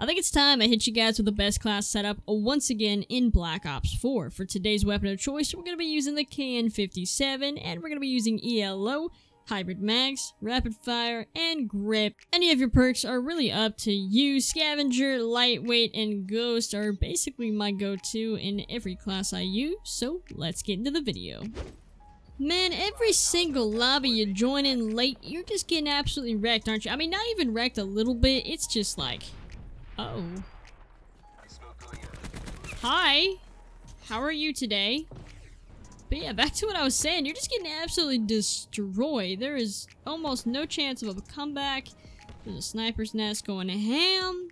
I think it's time I hit you guys with the best class setup once again in Black Ops 4. For today's weapon of choice, we're going to be using the KN57, and we're going to be using ELO, Hybrid Mags, Rapid Fire, and Grip. Any of your perks are really up to you. Scavenger, Lightweight, and Ghost are basically my go-to in every class I use, so let's get into the video. Man, every single lobby you join in late, you're just getting absolutely wrecked, aren't you? I mean, not even wrecked a little bit, it's just like... Oh. Hi. How are you today? But yeah, back to what I was saying. You're just getting absolutely destroyed. There is almost no chance of a comeback. There's a sniper's nest going to ham.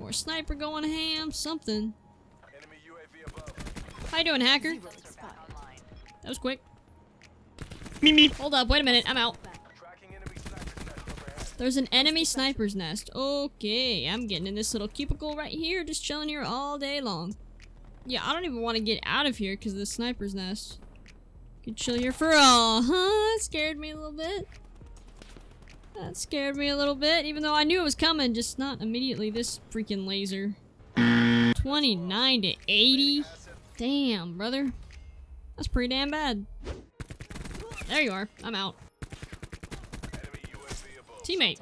Or a sniper going to ham. Something. How you doing, hacker? That was quick. Me, me. Hold up, wait a minute. I'm out. There's an enemy sniper's nest. Okay, I'm getting in this little cubicle right here, just chilling here all day long. Yeah, I don't even want to get out of here because of the sniper's nest. Could chill here for all, huh? That scared me a little bit. That scared me a little bit, even though I knew it was coming, just not immediately this freaking laser. 29 to 80? Damn, brother. That's pretty damn bad. There you are. I'm out. Teammate.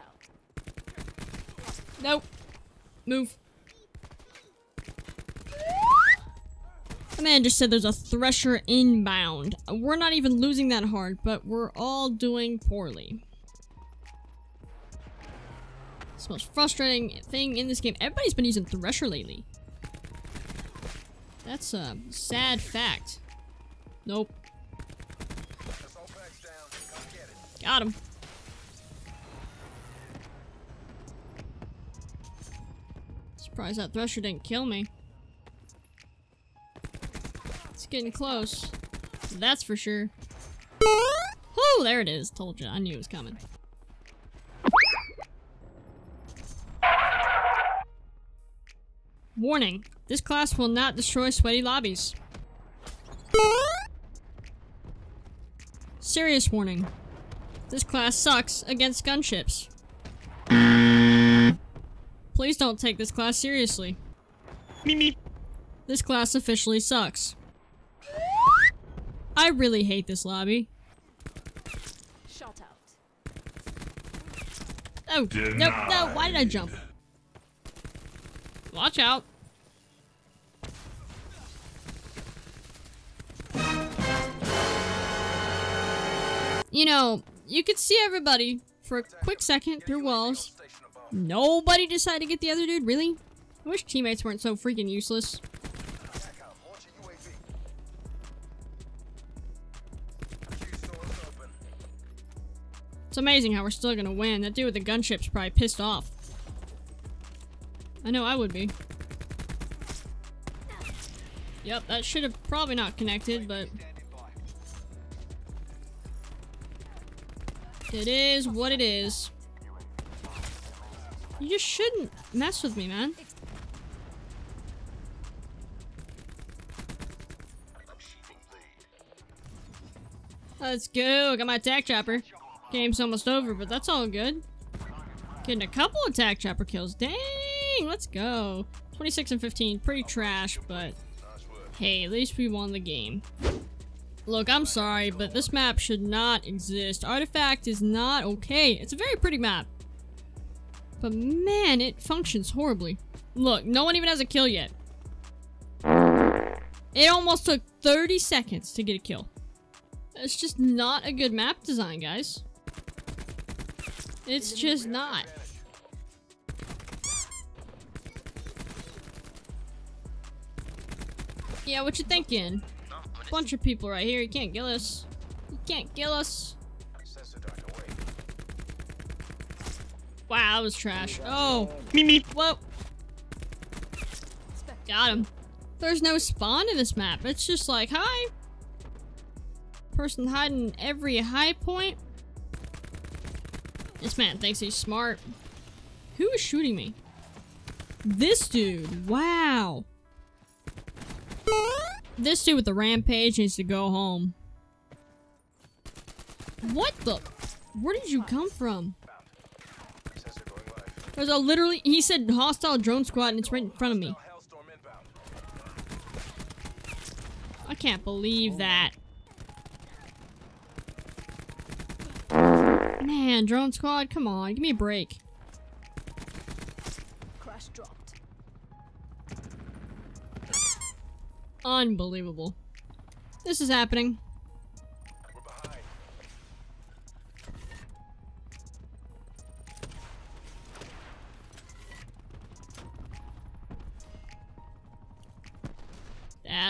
Nope. Move. The man just said there's a Thresher inbound. We're not even losing that hard, but we're all doing poorly. It's the most frustrating thing in this game. Everybody's been using Thresher lately. That's a sad fact. Nope. Got him. Surprised that Thresher didn't kill me. It's getting close. That's for sure. Oh, there it is. Told you. I knew it was coming. Warning. This class will not destroy sweaty lobbies. Serious warning. This class sucks against gunships. Please don't take this class seriously. Me me. This class officially sucks. I really hate this lobby. Shot out. Oh, Denied. no, no, why did I jump? Watch out. You know, you could see everybody for a quick second through walls. Nobody decided to get the other dude, really? I wish teammates weren't so freaking useless. It's amazing how we're still gonna win. That dude with the gunship's probably pissed off. I know I would be. Yep, that should have probably not connected, but... It is what it is. You just shouldn't mess with me, man. Let's go. Got my attack chopper. Game's almost over, but that's all good. Getting a couple attack chopper kills. Dang, let's go. 26 and 15, pretty trash, but hey, at least we won the game. Look, I'm sorry, but this map should not exist. Artifact is not okay. It's a very pretty map. But man, it functions horribly. Look, no one even has a kill yet. It almost took 30 seconds to get a kill. It's just not a good map design, guys. It's just not. Yeah, what you thinking? Bunch of people right here, you can't kill us. You can't kill us. Wow, that was trash. Oh, me me. Whoa. Got him. There's no spawn in this map. It's just like, hi. Person hiding every high point. This man thinks he's smart. Who is shooting me? This dude. Wow. This dude with the rampage needs to go home. What the? Where did you come from? There's a literally, he said hostile drone squad and it's right in front of me. I can't believe that. Man, drone squad, come on, give me a break. Crash dropped. Unbelievable. This is happening.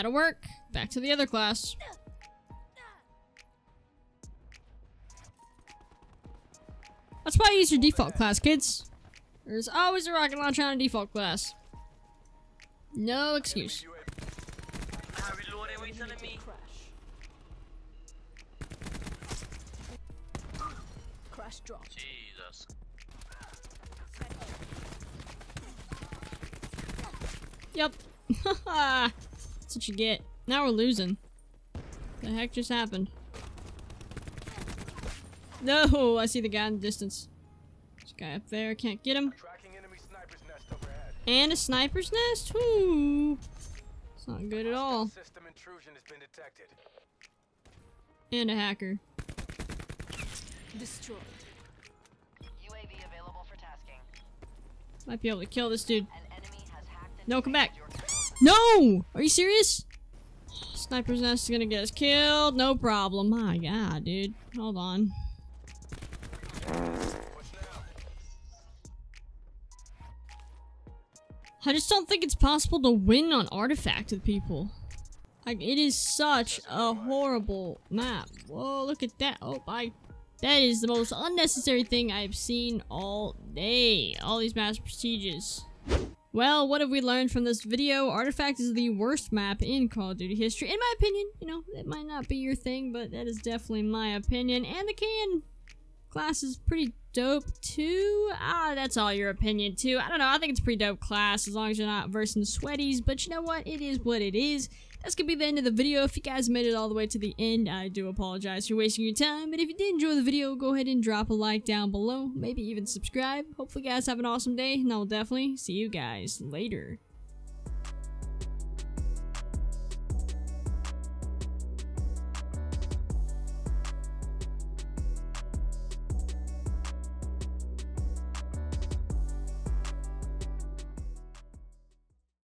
That'll work. Back to the other class. That's why I use your default class, kids. There's always a rocket launcher on a default class. No excuse. You? Crash. Dropped. Jesus. Yep. That's what you get. Now we're losing. The heck just happened? No, I see the guy in the distance. This guy up there, can't get him. Tracking enemy sniper's nest overhead. And a sniper's nest? Whoo! It's not good at all. System intrusion has been detected. And a hacker. Destroyed. UAV available for tasking. Might be able to kill this dude. An enemy has hacked into No, come back. No! Are you serious? Sniper's nest is gonna get us killed. No problem. My god, dude. Hold on. I just don't think it's possible to win on Artifact with people. Like, it is such a horrible map. Whoa, look at that. Oh, my. That is the most unnecessary thing I've seen all day. All these maps prestigious. Well, what have we learned from this video? Artifact is the worst map in Call of Duty history. In my opinion, you know, it might not be your thing, but that is definitely my opinion. And the KN class is pretty dope too. Ah, that's all your opinion too. I don't know, I think it's pretty dope class as long as you're not versing sweaties, but you know what? It is what it is. That's gonna be the end of the video. If you guys made it all the way to the end, I do apologize for wasting your time. But if you did enjoy the video, go ahead and drop a like down below. Maybe even subscribe. Hopefully guys have an awesome day, and I'll definitely see you guys later.